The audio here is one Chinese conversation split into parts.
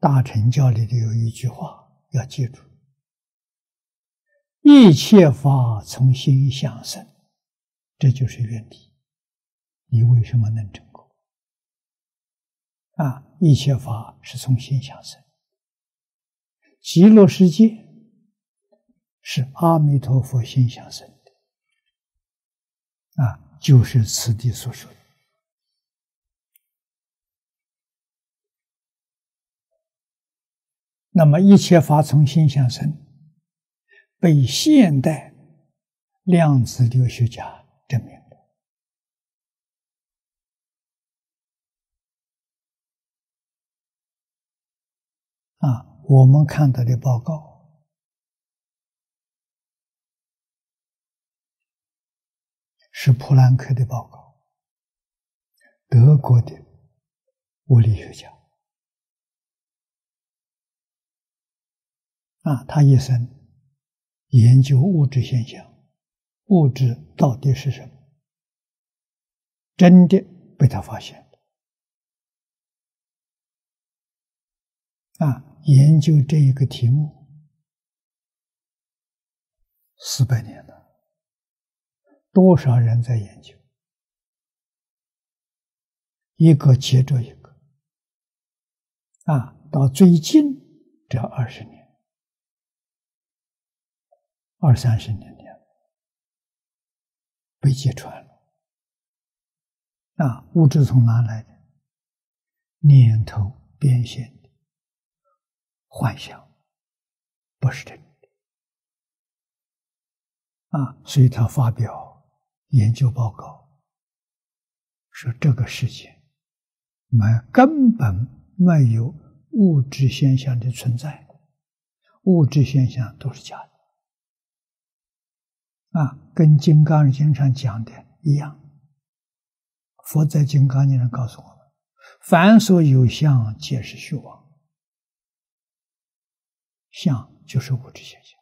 大乘教里的有一句话要记住：一切法从心想生，这就是原理。你为什么能成功？啊，一切法是从心想生，极乐世界是阿弥陀佛心想生的，啊，就是此地所说的。那么一切法从心想生，被现代量子力学家证明了。啊，我们看到的报告是普朗克的报告，德国的物理学家。啊，他一生研究物质现象，物质到底是什么？真的被他发现啊，研究这一个题目四百年了，多少人在研究？一个接着一个，啊，到最近这二十年。二三十年了，被揭穿了。啊，物质从哪来的？念头变现的幻想，不是真的。啊，所以他发表研究报告，说这个世界没根本没有物质现象的存在，物质现象都是假的。啊，跟《金刚经》上讲的一样。佛在《金刚经》上告诉我们：“凡所有相，皆是虚妄。”相就是物质现象。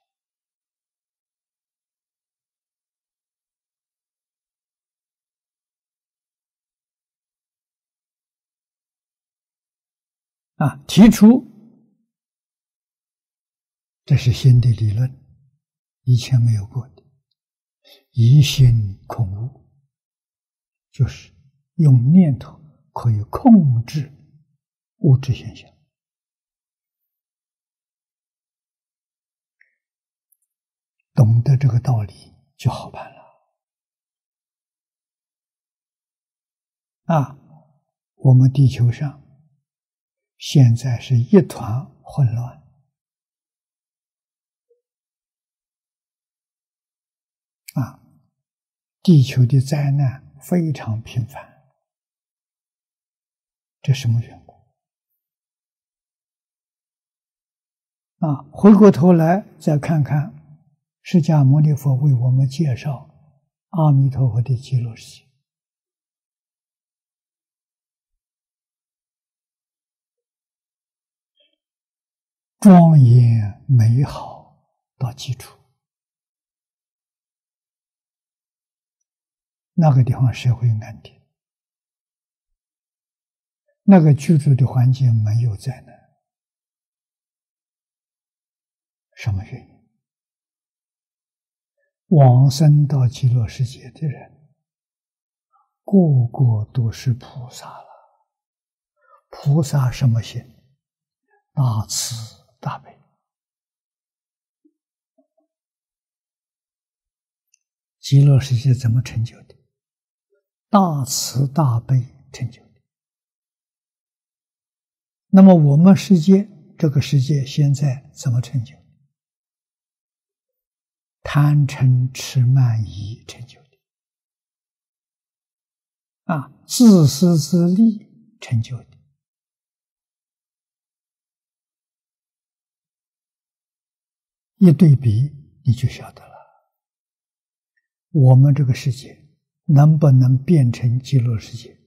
啊，提出这是新的理论，以前没有过的。疑心恐物，就是用念头可以控制物质现象。懂得这个道理就好办了。啊，我们地球上现在是一团混乱。啊。地球的灾难非常频繁，这什么缘故？啊，回过头来再看看释迦牟尼佛为我们介绍阿弥陀佛的极乐世界，庄严美好到基础。那个地方社会安定，那个居住的环境没有灾难，什么原因？往生到极乐世界的人，个个都是菩萨了。菩萨什么心？大慈大悲。极乐世界怎么成就的？大慈大悲成就的。那么我们世界这个世界现在怎么成就？贪嗔痴慢疑成就的。啊，自私自利成就的。一对比，你就晓得了。我们这个世界。能不能变成极乐世界？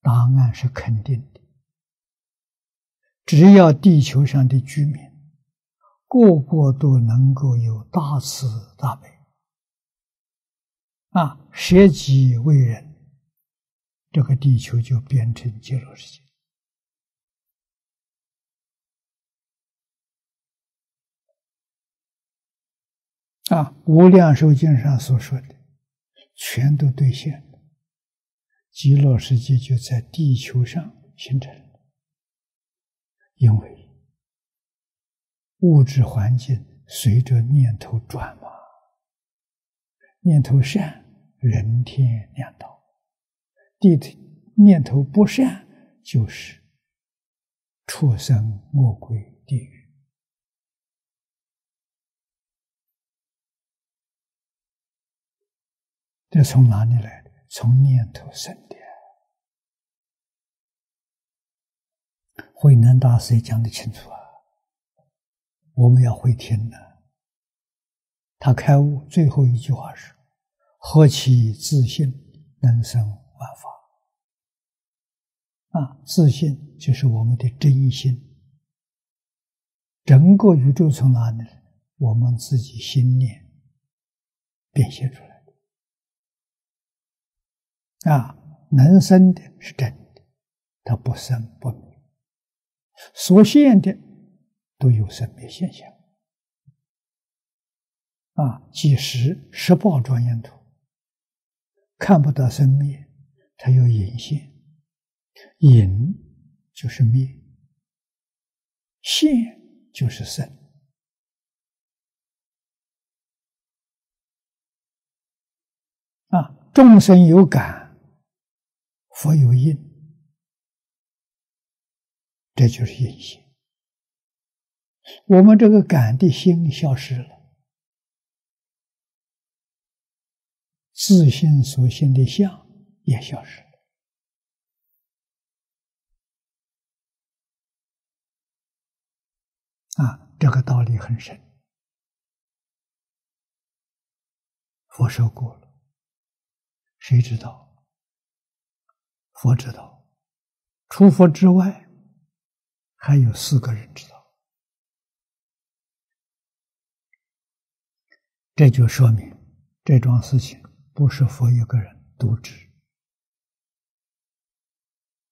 答案是肯定的。只要地球上的居民个个都能够有大慈大悲。啊舍己为人这个地球就变成极乐世界。啊无量寿经上所说的全都兑现了。极乐世界就在地球上形成，因为物质环境随着念头转嘛，念头善，人天两道；地念头不善，就是畜生魔鬼地狱。这从哪里来的？从念头生的。慧能大师也讲得清楚啊，我们要会听的。他开悟最后一句话是：“何其自信，能生万法。”啊，自信就是我们的真心。整个宇宙从哪里来？我们自己心念变现出来。啊，能生的是真的，它不生不灭，所现的都有生灭现象。啊，即使十报庄严图看不到生灭，它有隐现，隐就是灭，现就是生。啊，众生有感。佛有因，这就是因心。我们这个感的心消失了，自心所现的相也消失了。啊，这个道理很深，佛说过了，谁知道？佛知道，除佛之外，还有四个人知道。这就说明这桩事情不是佛一个人独知。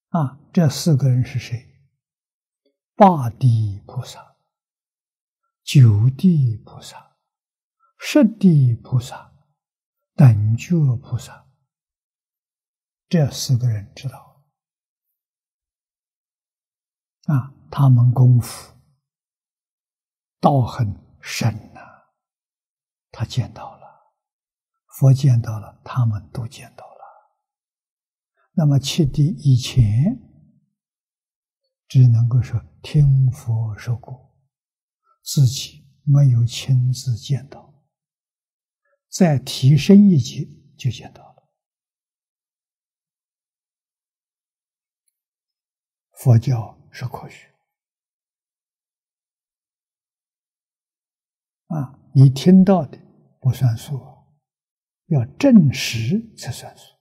啊，这四个人是谁？八地菩萨、九地菩萨、十地菩萨、等觉菩萨。这四个人知道啊，他们功夫道很深呐。他见到了，佛见到了，他们都见到了。那么七地以前只能够说听佛说过，自己没有亲自见到，再提升一级就见到。佛教是科学啊！你听到的不算数，要证实才算数。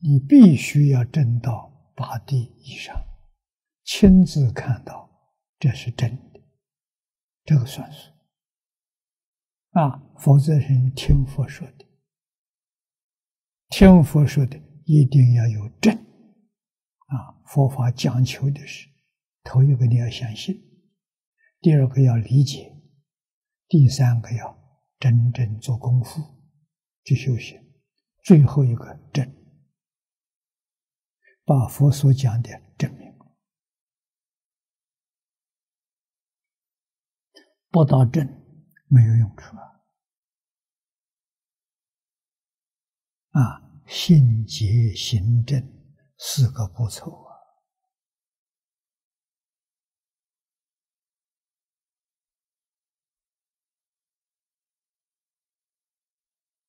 你必须要证到八地以上，亲自看到这是真的，这个算数啊！否则是听佛说的，听佛说的一定要有证。啊，佛法讲求的是，头一个你要相信，第二个要理解，第三个要真正做功夫去修行，最后一个证，把佛所讲的证明，不到证没有用处啊！啊，信解行证。四个不错。